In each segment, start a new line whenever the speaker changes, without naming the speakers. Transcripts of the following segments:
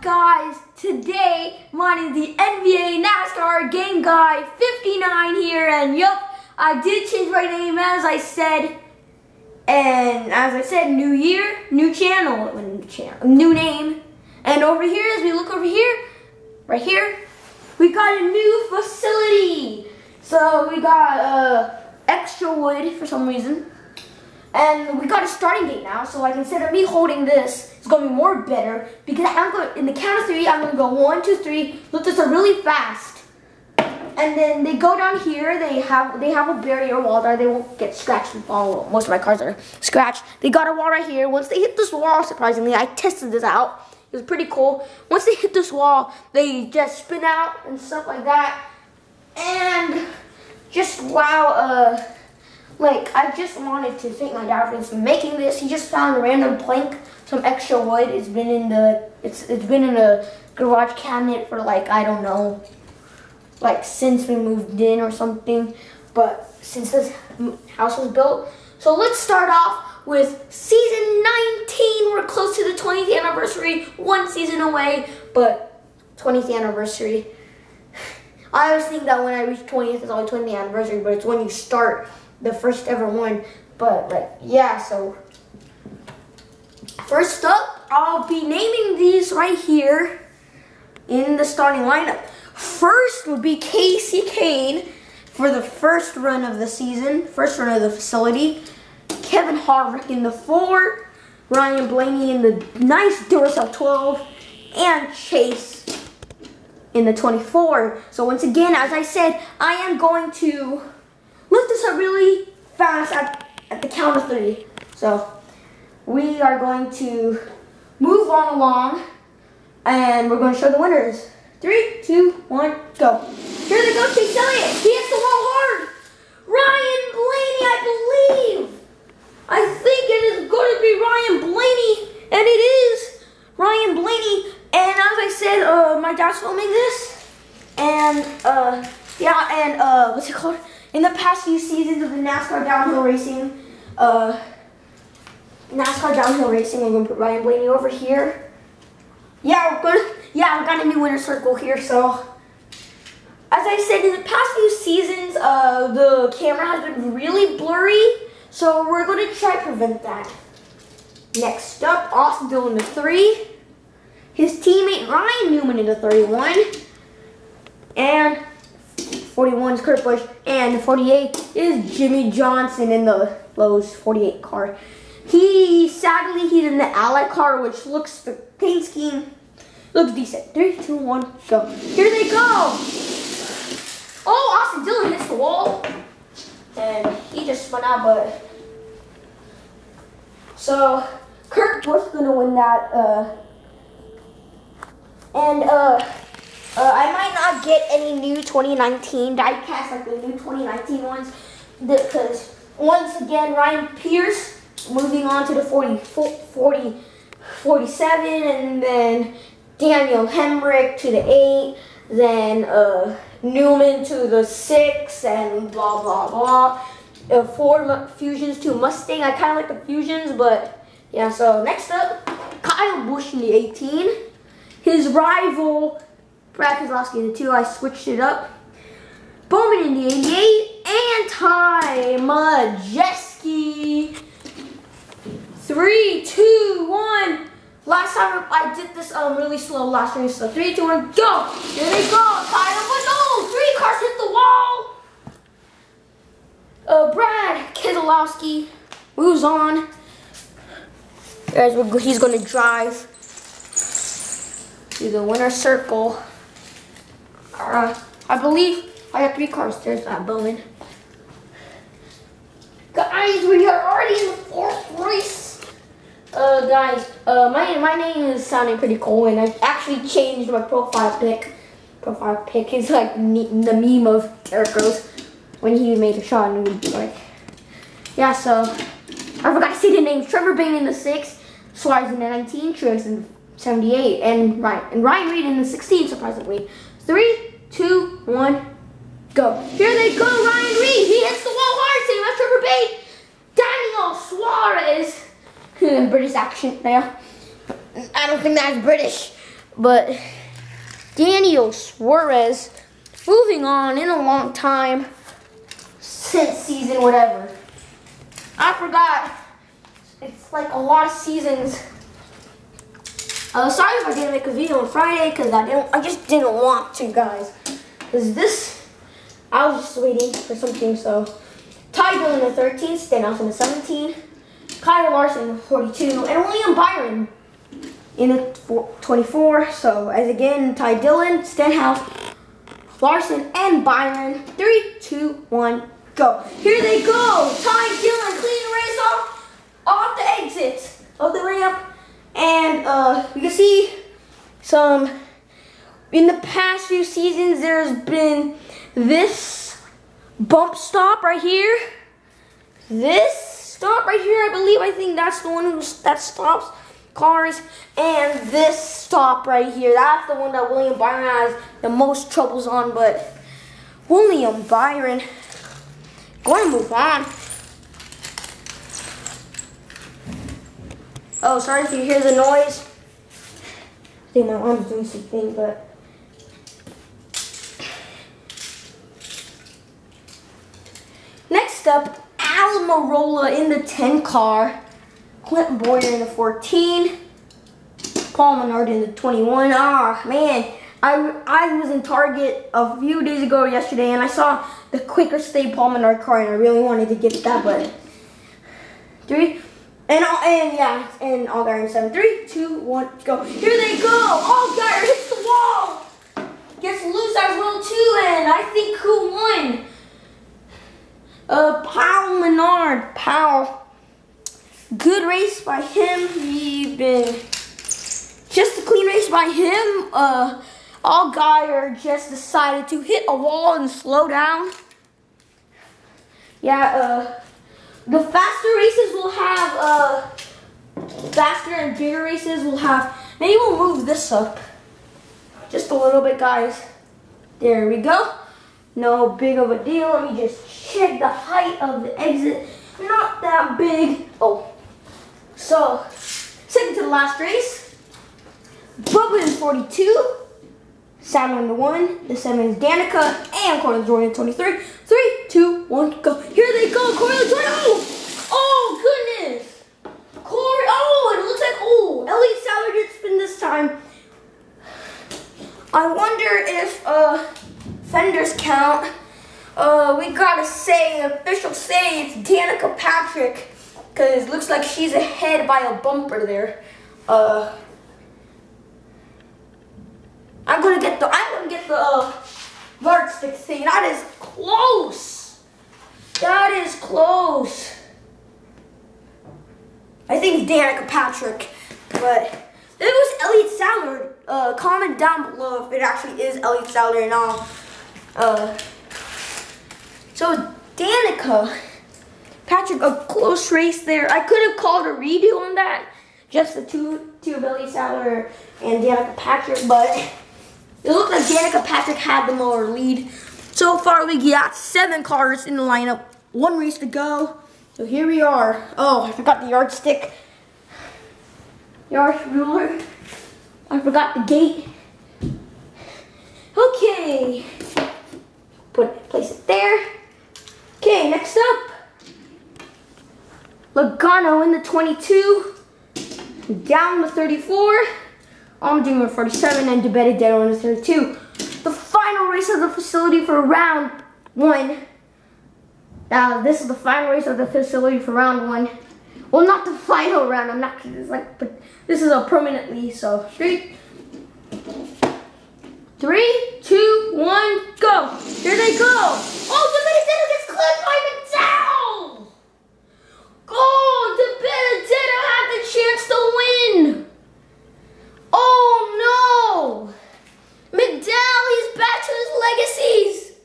guys? Today, mine is the NBA NASCAR Game Guy 59 here, and yup, I did change my name as I said. And as I said, new year, new channel, new channel, new name. And over here, as we look over here, right here, we got a new facility. So we got uh, extra wood for some reason. And we got a starting gate now, so like instead of me holding this, it's gonna be more better because I'm going in the count of three, I'm gonna go one, two, three, lift this up really fast. And then they go down here, they have they have a barrier wall there, they won't get scratched and fall. Most of my cars are scratched. They got a wall right here. Once they hit this wall, surprisingly, I tested this out. It was pretty cool. Once they hit this wall, they just spin out and stuff like that. And just wow, uh like, I just wanted to thank my dad for making this. He just found a random plank, some extra wood. It's been in the, it's, it's been in a garage cabinet for like, I don't know, like since we moved in or something. But since this house was built. So let's start off with season 19. We're close to the 20th anniversary, one season away, but 20th anniversary. I always think that when I reach 20th, it's always 20th anniversary, but it's when you start the first ever one. But like, yeah, so first up, I'll be naming these right here in the starting lineup. First would be Kasey Kahne for the first run of the season, first run of the facility. Kevin Harvick in the four, Ryan Blaney in the nice Duracell 12, and Chase in the 24. So once again, as I said, I am going to lift this up really fast at, at the count of three. So we are going to move on along and we're going to show the winners. Three, two, one, go. Here they go, Chase Elliott. He hits the wall hard. Ryan Blaney, I believe. I think it is going to be Ryan Blaney, and it is Ryan Blaney. And as I said, uh, my dad's filming this, and uh, yeah, and uh, what's it called? In the past few seasons of the NASCAR downhill racing, uh, NASCAR downhill racing, I'm gonna put Ryan Blaney over here. Yeah, we're gonna, yeah, we got a new winner circle here, so. As I said, in the past few seasons, uh, the camera has been really blurry, so we're gonna try to prevent that. Next up, Austin Dillon the three. His teammate Ryan Newman in the 31. And 41 is Kurt Busch, and 48 is Jimmie Johnson in the Lowe's 48 car. He, sadly, he's in the Ally car, which looks, the paint scheme looks decent. Three, two, one, go. Here they go. Oh, Austin Dillon hits the wall. And he just spun out, but. So, Kurt Busch gonna win that. Uh, and, uh, uh, I might not get any new 2019 diecast like the new 2019 ones. Because once again Ryan Preece moving on to the 40, 40 47 and then Daniel Hemric to the 8 then uh, Newman to the 6 and blah blah blah. Uh, four fusions to Mustang. I kind of like the fusions but yeah so next up Kyle Busch in the 18 his rival Brad Keselowski in the 2. I switched it up. Bowman in the 88. And Ty Majeski. Three, two, one. Last time I did this um really slow last race. So three, two, one, go. Here they go. Tyler, but no, three cars hit the wall. Uh, Brad Keselowski moves on. Guys, he's gonna drive to the winner circle. Uh, I believe I have three cars. There's that Bowman. Guys, we are already in the fourth race. Uh, guys, uh, my my name is sounding pretty cool, and I actually changed my profile pic. Profile pic is like the meme of Derrick Rose when he made a shot, and would be like, yeah. So I forgot to say the names: Trevor Bayne in the six, Suarez in the 19, Truex in 78, and Ryan and Ryan Reed in the 16, surprisingly. Three, two, one, go. Here they go, Ryan Reed. He hits the wall hard, same as Trevor Bayne. Daniel Suarez. Hmm, British accent there. I don't think that's British. But Daniel Suarez, moving on in a long time since season whatever. I forgot. It's like a lot of seasons. Uh, sorry if I didn't make a video on Friday because I didn't. I just didn't want to, guys. Because this, I was just waiting for something. So, Ty Dillon the 13, Stenhouse in the 17, Kyle Larson 42, and William Byron in the 24. So, as again, Ty Dillon, Stenhouse, Larson, and Byron. Three, two, one, go. Here they go. Ty Dillon, clean race off, off the exit of the ramp. And uh, you can see some, in the past few seasons, there's been this bump stop right here. This stop right here, I believe, I think that's the one who, that stops cars. And this stop right here, that's the one that William Byron has the most troubles on. But William Byron going to move on. Oh, sorry if you hear the noise. I think my arm's doing something, but. Next up, Almirola in the 10 car. Clint Bowyer in the 14. Paul Menard in the 21. Ah, man. I, I was in Target a few days ago yesterday and I saw the quicker stay Paul Menard car and I really wanted to get that, but three and all, and yeah, and Allgaier in seven, three, two, one, go. Here they go. Allgaier hits the wall. Gets loose as well too, and I think who won? Uh, Paul Menard. Powell. Good race by him. He been just a clean race by him. Uh, Allgaier just decided to hit a wall and slow down. Yeah, uh, the faster races will have, uh, faster and bigger races will have, maybe we'll move this up just a little bit, guys. There we go. No big of a deal. Let me just check the height of the exit. Not that big. Oh, so second to the last race. Bubba in 42. In the one, the seven is Danica, and Corey Jordan 23. Three, two, one, go. Here they go, Corey Jordan. Oh, oh goodness. Corey, oh, it looks like, oh, Elliott Sadler did spin this time. I wonder if uh, fenders count. Uh, we gotta say, official say it's Danica Patrick, because it looks like she's ahead by a bumper there. Uh, I'm gonna get the I'm gonna get the uh, yardstick thing. That is close. That is close. I think Danica Patrick, but it was Elliott Sadler. Uh, comment down below if it actually is Elliott Sadler and all. Uh, so Danica Patrick, a close race there. I could have called a redo on that. Just the two, two Elliott Sadler and Danica Patrick, but it looked like Danica Patrick had the more lead. So far, we got seven cars in the lineup. One race to go. So here we are. Oh, I forgot the yardstick. Yard ruler. I forgot the gate. Okay. Put place it there. Okay, next up. Logano in the 22. Down the 34. I'm doing a 47 and DiBenedetto the 32. The final race of the facility for round one. Now, this is the final race of the facility for round one. Well, not the final round. I'm not. It's like, but this is a permanently. So three, three, two, one, go. Here they go. Oh, DiBenedetto gets clipped by McDowell. Oh, the Benedetto had the chance to win. Oh no! McDowell, he's back to his legacies.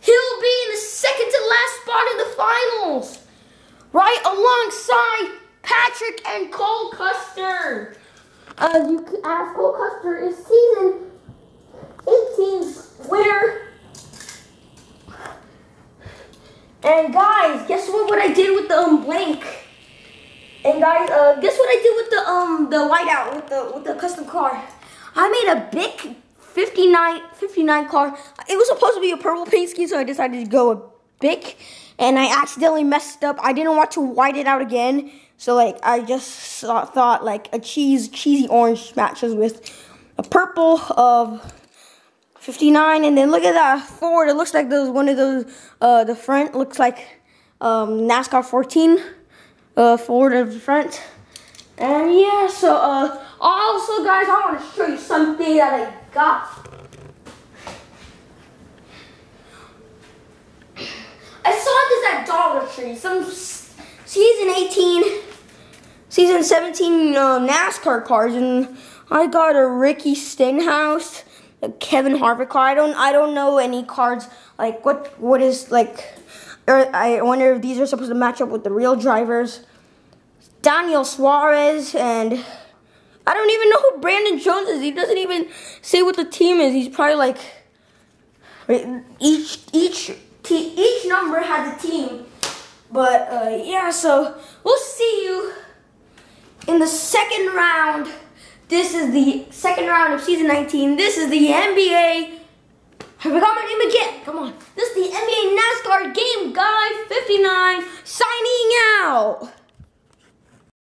He'll be in the second to last spot in the finals. Right alongside Patrick and Cole Custer. Uh, you could ask Cole Custer is season 18's winner. And guys, guess what? What I did with the um, blank? And guys, uh, guess what I did with the um the whiteout with the with the custom car? I made a big 59, 59 car. It was supposed to be a purple paint scheme, so I decided to go a big, and I accidentally messed up. I didn't want to white it out again, so like I just thought, like a cheese, cheesy orange matches with a purple of 59, and then look at that Ford. It looks like those one of those. Uh, the front looks like um, NASCAR 14 uh, Ford of the front. And yeah, so uh, also guys, I want to show you something that I got. This at Dollar Tree, some season 18, season 17 uh, NASCAR cars, and I got a Ricky Stenhouse, a Kevin Harvick car. I don't, I don't know any cards like what, what is like. Or I wonder if these are supposed to match up with the real drivers. Daniel Suarez and I don't even know who Brandon Jones is. He doesn't even say what the team is. He's probably like each each number has a team. But uh, yeah, so we'll see you in the second round. This is the second round of season 19. This is the NBA. Have I got my name again. Come on. This is the NBA NASCAR game, Guy 59 signing out.